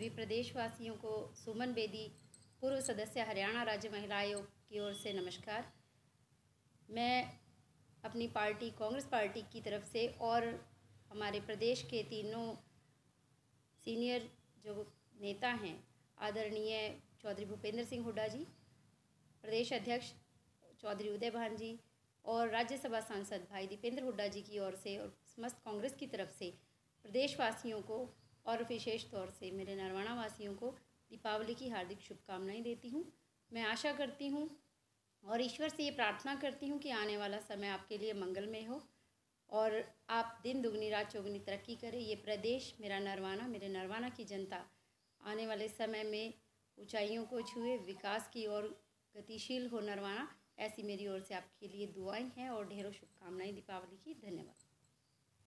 सभी प्रदेशवासियों को सुमन बेदी, पूर्व सदस्य हरियाणा राज्य महिला आयोग की ओर से नमस्कार। मैं अपनी पार्टी, कांग्रेस पार्टी की तरफ़ से और हमारे प्रदेश के तीनों सीनियर जो नेता हैं, आदरणीय चौधरी भूपेंद्र सिंह हुड्डा जी, प्रदेश अध्यक्ष चौधरी उदय भान जी और राज्यसभा सांसद भाई दीपेंद्र हुड्डा जी की ओर से और समस्त कांग्रेस की तरफ़ से प्रदेशवासियों को और विशेष तौर से मेरे नरवाणा वासियों को दीपावली की हार्दिक शुभकामनाएँ देती हूँ। मैं आशा करती हूँ और ईश्वर से ये प्रार्थना करती हूँ कि आने वाला समय आपके लिए मंगलमय हो और आप दिन दुगनी, रात चौगनी तरक्की करें। ये प्रदेश मेरा नरवाना, मेरे नरवाना की जनता आने वाले समय में ऊंचाइयों को छुए, विकास की ओर गतिशील हो नरवाना, ऐसी मेरी ओर से आपके लिए दुआएँ हैं और ढेरों शुभकामनाएँ दीपावली की। धन्यवाद।